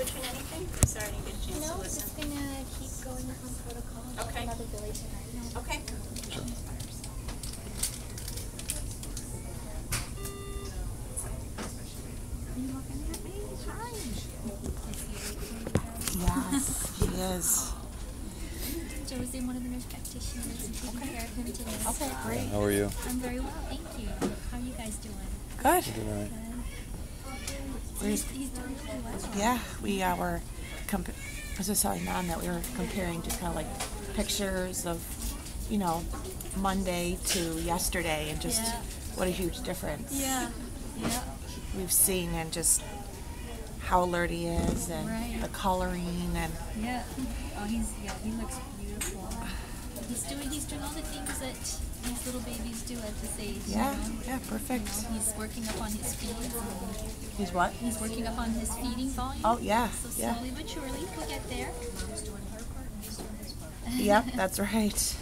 switching anything? I'm sorry, I didn't get a chance to No, listen. just gonna keep going on protocol. I'll Okay. Another Billy tonight. No. Okay. Yes, he is. Joe's in one of the nurse practitioners and taking care of him today. Okay, great. How are you? I'm very well, thank you. How are you guys doing? Good. Doing all right. Good. He's, he's doing really well. Yeah, we uh, were. Comp- I was just telling Mom that we were comparing just kind of like pictures of, you know, Monday to yesterday, and just Yeah. what a huge difference Yeah. Yeah. we've seen, and just how alert he is, and Right. the coloring, and Yeah. Oh, he's yeah. He looks beautiful. He's doing he's doing all the things that these little babies do at this age. you yeah, know? yeah, perfect. He's working up on his feet. He's what? He's working up on his feeding volume. Oh yeah, So yeah. slowly but surely, he'll get there. Yep, that's right.